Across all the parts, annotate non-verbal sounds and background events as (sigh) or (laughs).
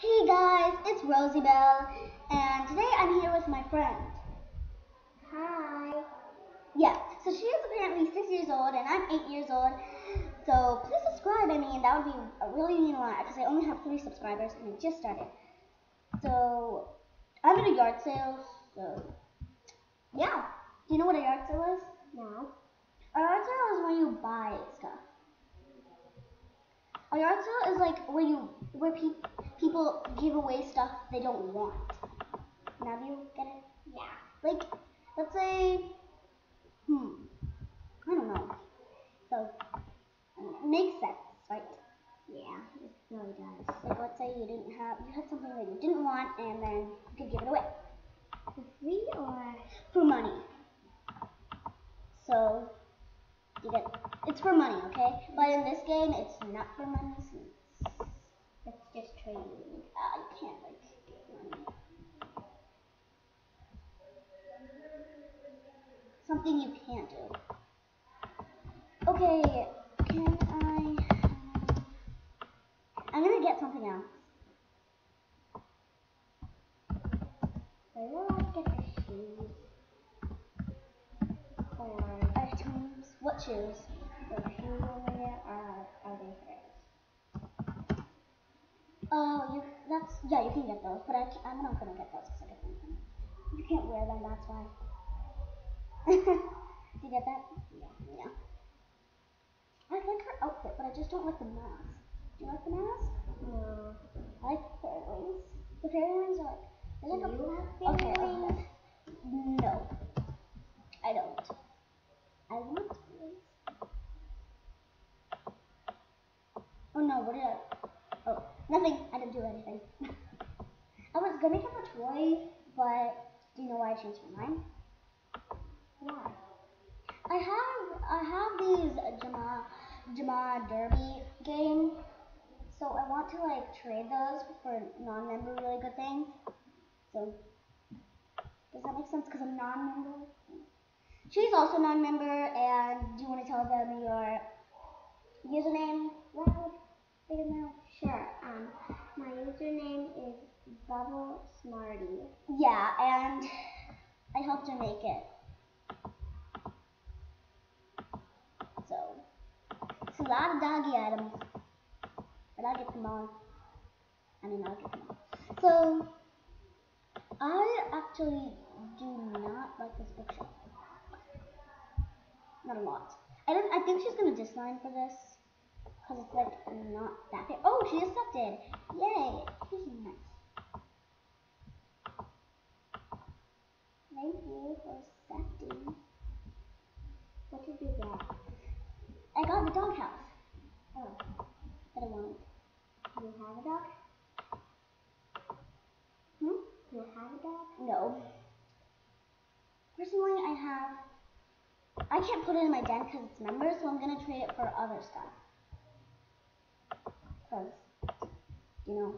Hey guys, it's Rosie Bell, and today I'm here with my friend. Hi. Yeah, so she is apparently six years old, and I'm eight years old. So please subscribe, I mean, that would be a really mean lot, because I only have three subscribers, and I just started. So, I'm at a yard sale, so, yeah. Do you know what a yard sale is? No. A yard sale is when you buy stuff. A yard sale is like where you where pe- people give away stuff they don't want. Now do you get it? Yeah. Like, let's say, hmm, I don't know. So, it makes sense, right? Yeah, it really does. Like, let's say you didn't have, you had something that you didn't want, and then you could give it away For free or? for money. So, you get, it's for money, okay? But in this game, it's not for money. Since Uh, you can't like get money. Something you can't do. Okay, can I? I'm gonna get something else. I will like get the shoes. Or Items. What shoes? the shoes over there are are they hers? Oh, you. That's yeah. You can get those, but I I'm not gonna get those because I get them. You can't wear them. That's why. Do (laughs) you get that? Yeah. Yeah. I like her outfit, but I just don't like the mask. Do you like the mask? No. I like the fairy wings. The fairy wings are like. They're like Do a, you have okay, fairy wings? okay. No, I don't. I want wings. Oh no, what did I? Oh, nothing. I didn't anything. (laughs) I was gonna get the toy, but do you know why I changed my mind? Why? I have I have these Jamaa Jamaa Derby game, so I want to like trade those for non-member really good things. So does that make sense? Because I'm non-member. She's also non-member, and do you want to tell them your username? Loud. Sure. Um, my username is Bubble Smarty. Yeah, and I helped her make it. So, it's a lot of doggy items. But I'll get them all. I mean, I'll get them all. So, I actually do not like this bookshelf. Not a lot. I don't. I think she's gonna disline for this because it's like not that big. Oh, she accepted! Yay! She's nice. Thank you for accepting. What did you get? I got the doghouse Oh, that I wanted. do you have a dog? Hmm? Do you have a dog? No. Personally, I have. I can't put it in my den because it's members, so I'm gonna trade it for other stuff. Cause, you know,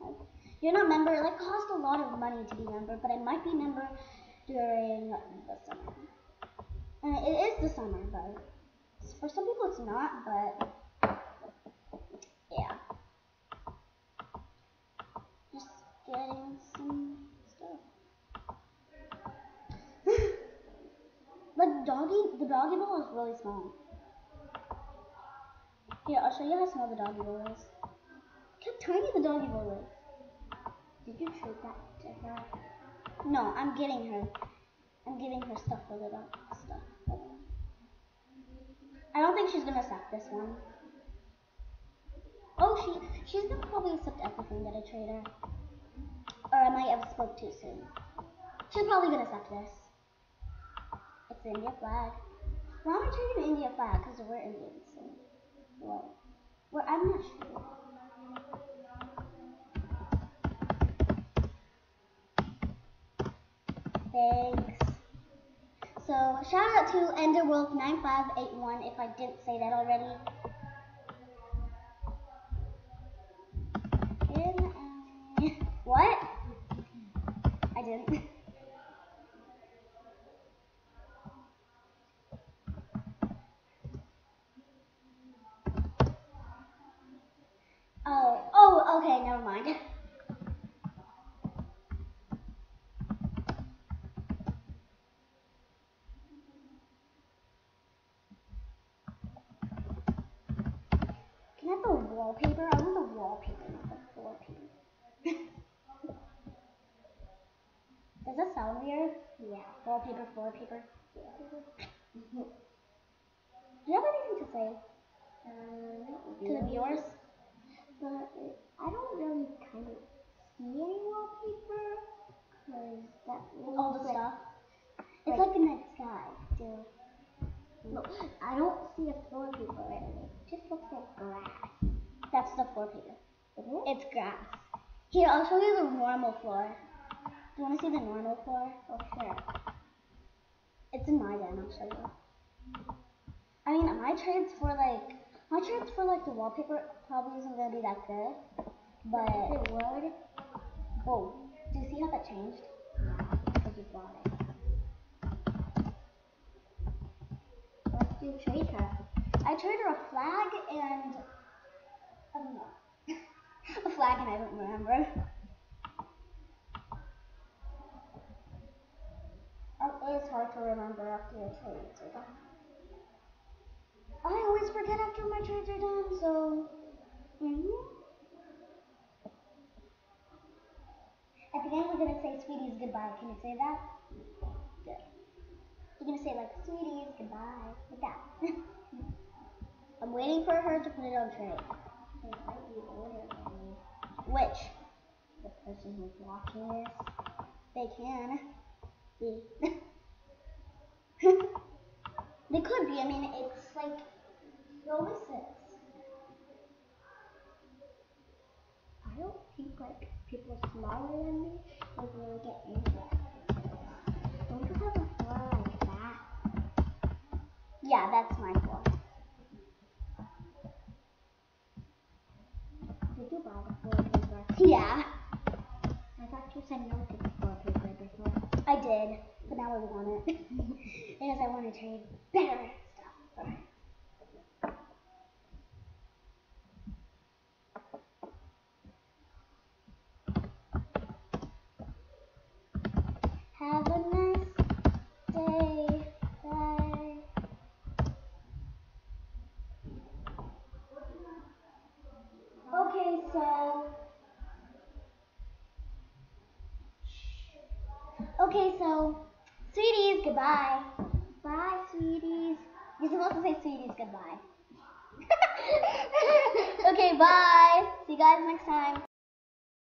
like, you're not member. It like cost a lot of money to be member, but I might be member during the summer. And it is the summer, but for some people it's not. But yeah, just getting some stuff. (sighs) the doggy, the doggy bowl is really small. Here, I'll show you how small the doggy bowl is. Tiny the doggy bowl. Did you trade that to her? No, I'm getting her. I'm giving her stuff for the dog stuff. I don't think she's gonna accept this one. Oh, she she's gonna probably accept everything that I trade her. Or I might have spoke too soon. She's probably gonna accept this. It's India flag. Why am I trading India flag? Because we're Indians. So. Well, well, I'm not sure. Thanks. So shout out to Enderworld9581 if I didn't say that already. Can I... What? I didn't. Oh, oh, okay, never mind. Does that sound weird? Yeah. Wallpaper, floor paper. Do you have anything to say Um, to the viewers? But I don't really kind of see any wallpaper because that All the like- stuff. It's like- like the night sky, too. No, I don't see a floor paper. It just looks like grass. That's the floor paper. Isn't it? It's grass. Here, I'll show you the normal floor. Do you want to see the normal floor? Oh, sure. It's in my den, I'll show you. I mean, my trades for like, my trades for like the wallpaper probably isn't gonna be that good. But, Is it would, oh, do you see how that changed? Yeah, because you bought it. What do trade her? I traded her a flag and, I don't know. (laughs) a flag and I don't remember. It is hard to remember after your trades are done. I always forget after my trades are done, so. mhm. At the end, we're gonna say sweeties goodbye. Can you say that? Good. You're gonna say like sweeties goodbye, like that. (laughs) I'm waiting for her to put it on me. Which The person who's watching this. they can be. (laughs) they could be. I mean, it's like Ulysses. I don't think like people smaller than me would really get interested. Don't you have a floor like that? Yeah, that's my floor. Did you buy the floor paper? Yeah, I thought you said no to the floor paper before. I did, now I want it (laughs) because I want to trade better stuff for her. Have a nice day. Bye. Okay, so. Okay, so. Sweeties, goodbye. Bye, sweeties. You're supposed to say sweeties, goodbye. (laughs) okay, bye. See you guys next time.